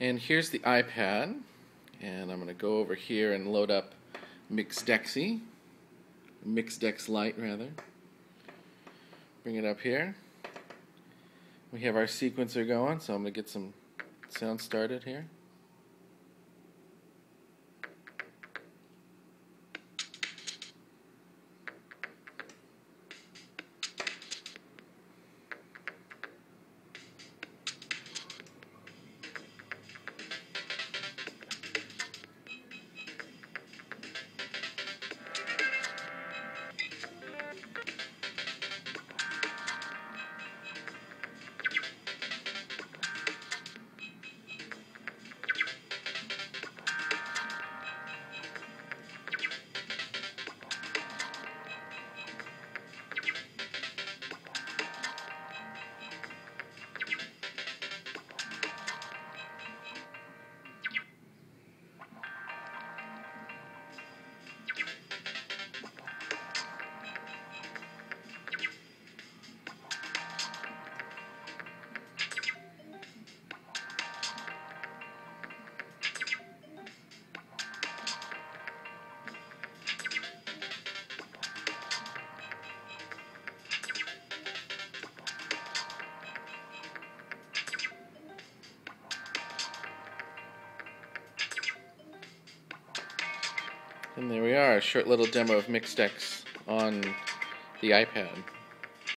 And here's the iPad. And I'm going to go over here and load up Mixdexy. Mixdex Lite, rather. Bring it up here. We have our sequencer going, so I'm going to get some sound started here. And there we are, a short little demo of Mixdex on the iPad.